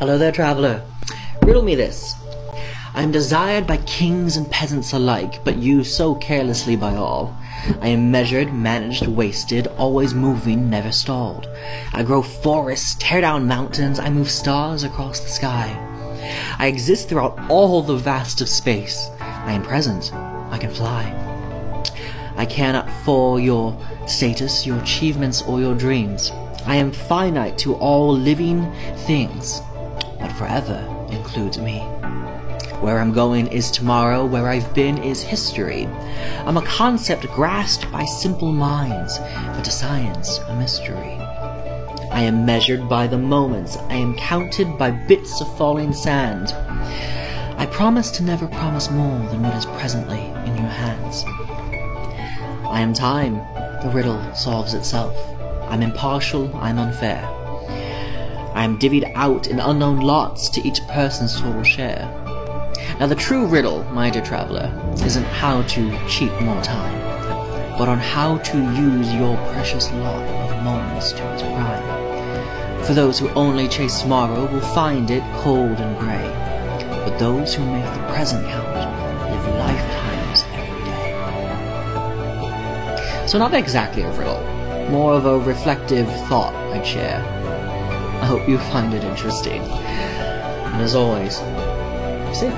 Hello there, traveller. Riddle me this. I am desired by kings and peasants alike, but used so carelessly by all. I am measured, managed, wasted, always moving, never stalled. I grow forests, tear down mountains, I move stars across the sky. I exist throughout all the vast of space. I am present, I can fly. I care not for your status, your achievements, or your dreams. I am finite to all living things forever includes me. Where I'm going is tomorrow, where I've been is history. I'm a concept grasped by simple minds, but to science a mystery. I am measured by the moments, I am counted by bits of falling sand. I promise to never promise more than what is presently in your hands. I am time, the riddle solves itself. I'm impartial, I'm unfair. I am divvied out in unknown lots to each person's total share. Now the true riddle, my dear traveller, isn't how to cheat more time, but on how to use your precious lot of moments to its prime. For those who only chase tomorrow will find it cold and grey, but those who make the present count live lifetimes every day. So not exactly a riddle, more of a reflective thought I'd share. I hope you find it interesting. And as always, stay safe